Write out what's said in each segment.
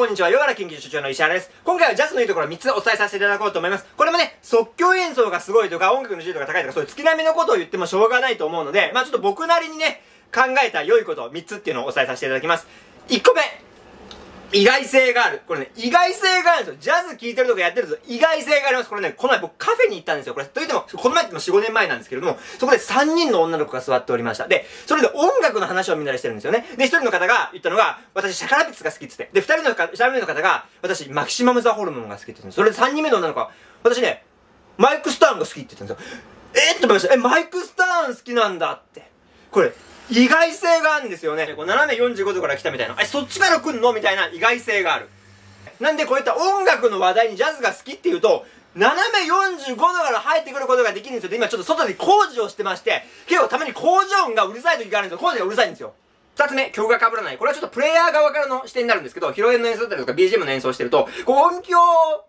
こんにちは。ヨガラ研究所長の石原です。今回はジャズのいいところ3つお伝えさせていただこうと思います。これもね、即興演奏がすごいとか、音楽の自由度が高いとか、そういう月並みのことを言ってもしょうがないと思うので、まあちょっと僕なりにね、考えた良いこと3つっていうのをお伝えさせていただきます。1個目意外性がある。これね、意外性があるんですよ。ジャズ聴いてるとかやってると意外性があります。これね、この前僕カフェに行ったんですよ。これ、といっても、この前っても4、5年前なんですけれども、そこで3人の女の子が座っておりました。で、それで音楽の話をみんなでしてるんですよね。で、1人の方が言ったのが、私シャカラピッツが好きっつって。で、2人のか、2人の方が、私マキシマムザホルモンが好きって言ってんそれで3人目の女の子は、私ね、マイクスターンが好きって言ったんですよ。えー、って思いました。え、マイクスターン好きなんだって。これ、意外性があるんですよね。こう斜め45度から来たみたいな。え、そっちから来んのみたいな意外性がある。なんでこういった音楽の話題にジャズが好きっていうと、斜め45度から入ってくることができるんですよ。で、今ちょっと外で工事をしてまして、結構たまに工場音がうるさい時があるんですよ。工事がうるさいんですよ。二つ目、曲が被らない。これはちょっとプレイヤー側からの視点になるんですけど、披露宴の演奏だったりとか BGM の演奏してると、こう音響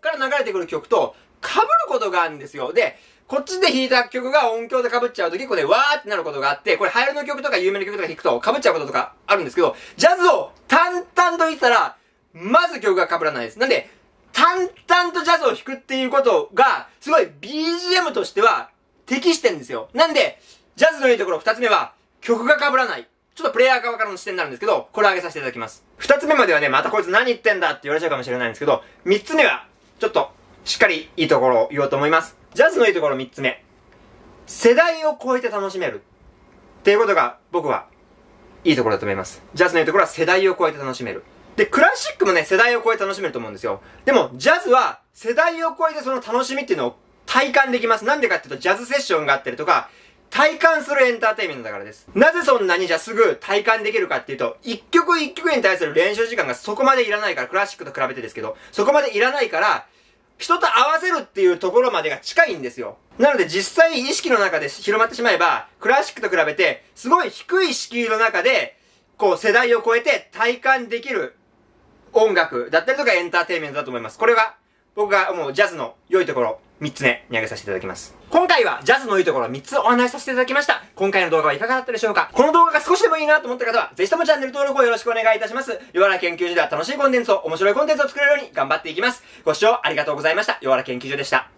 から流れてくる曲と被ることがあるんですよ。で、こっちで弾いた曲が音響で被っちゃうと結構ね、わーってなることがあって、これ流行りの曲とか有名な曲とか弾くと被っちゃうこととかあるんですけど、ジャズを淡々と弾いたら、まず曲が被らないです。なんで、淡々とジャズを弾くっていうことが、すごい BGM としては適してんですよ。なんで、ジャズのいいところ二つ目は、曲が被らない。ちょっとプレイヤー側からの視点になるんですけど、これを挙げさせていただきます。二つ目まではね、またこいつ何言ってんだって言われちゃうかもしれないんですけど、三つ目は、しっかりいいところを言おうと思います。ジャズのいいところ三つ目。世代を超えて楽しめる。っていうことが、僕は、いいところだと思います。ジャズのいいところは世代を超えて楽しめる。で、クラシックもね、世代を超えて楽しめると思うんですよ。でも、ジャズは、世代を超えてその楽しみっていうのを体感できます。なんでかっていうと、ジャズセッションがあったりとか、体感するエンターテイメントだからです。なぜそんなにじゃすぐ体感できるかっていうと、一曲一曲に対する練習時間がそこまでいらないから、クラシックと比べてですけど、そこまでいらないから、人と合わせるっていうところまでが近いんですよ。なので実際意識の中で広まってしまえば、クラシックと比べて、すごい低い敷居の中で、こう世代を超えて体感できる音楽だったりとかエンターテイメントだと思います。これが僕が思うジャズの良いところ3つ目に挙げさせていただきます。今回はジャズのいいところ3つお話しさせていただきました。今回の動画はいかがだったでしょうか？この動画が少しでもいいなと思った方は、ぜひともチャンネル登録をよろしくお願いいたします。ヨアラ研究所では楽しいコンテンツを、面白いコンテンツを作れるように頑張っていきます。ご視聴ありがとうございました。ヨアラ研究所でした。